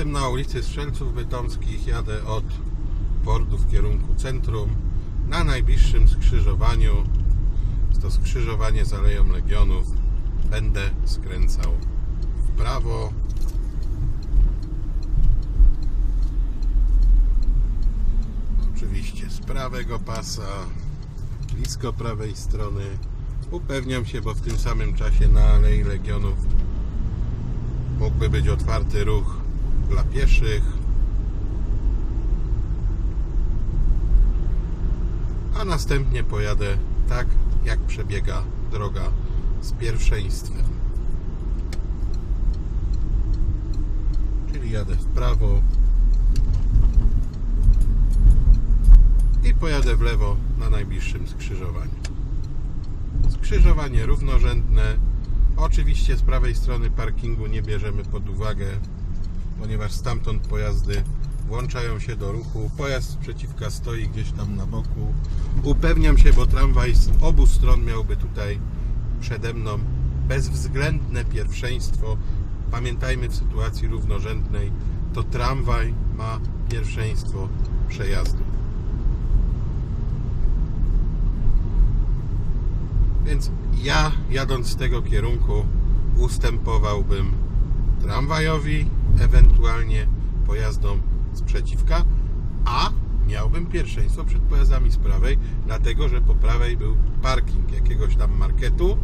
Jestem na ulicy Strzelców Bytomskich, jadę od portu w kierunku centrum. Na najbliższym skrzyżowaniu, to skrzyżowanie z Aleją Legionów, będę skręcał w prawo. Oczywiście z prawego pasa, blisko prawej strony. Upewniam się, bo w tym samym czasie na Alei Legionów mógłby być otwarty ruch dla pieszych. A następnie pojadę tak, jak przebiega droga z pierwszeństwem. Czyli jadę w prawo i pojadę w lewo na najbliższym skrzyżowaniu. Skrzyżowanie równorzędne. Oczywiście z prawej strony parkingu nie bierzemy pod uwagę, ponieważ stamtąd pojazdy włączają się do ruchu. Pojazd sprzeciwka stoi gdzieś tam na boku. Upewniam się, bo tramwaj z obu stron miałby tutaj przede mną bezwzględne pierwszeństwo. Pamiętajmy w sytuacji równorzędnej, to tramwaj ma pierwszeństwo przejazdu. Więc ja jadąc z tego kierunku ustępowałbym tramwajowi, ewentualnie pojazdom sprzeciwka, a miałbym pierwszeństwo przed pojazdami z prawej, dlatego że po prawej był parking jakiegoś tam marketu,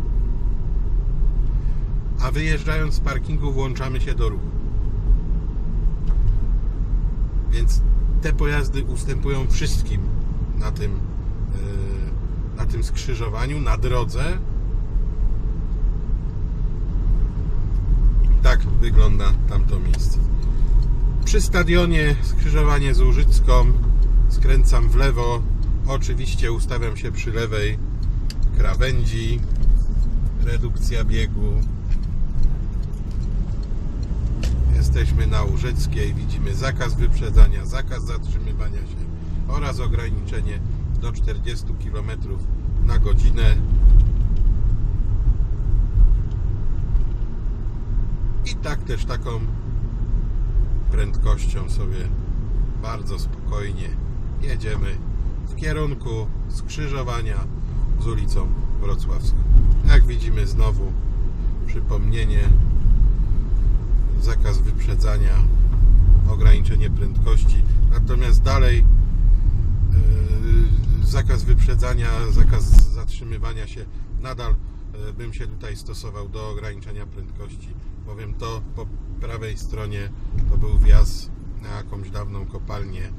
a wyjeżdżając z parkingu włączamy się do ruchu. Więc te pojazdy ustępują wszystkim na tym yy, na tym skrzyżowaniu, na drodze. Tak wygląda tamto Przy stadionie skrzyżowanie z Łużycką skręcam w lewo. Oczywiście ustawiam się przy lewej krawędzi. Redukcja biegu. Jesteśmy na Łużyckiej. Widzimy zakaz wyprzedzania, zakaz zatrzymywania się oraz ograniczenie do 40 km na godzinę. I tak też taką prędkością sobie bardzo spokojnie jedziemy w kierunku skrzyżowania z ulicą Wrocławską. Jak widzimy znowu przypomnienie zakaz wyprzedzania ograniczenie prędkości natomiast dalej yy, zakaz wyprzedzania, zakaz zatrzymywania się. Nadal e, bym się tutaj stosował do ograniczenia prędkości, bowiem to po prawej stronie. To był wjazd na jakąś dawną kopalnię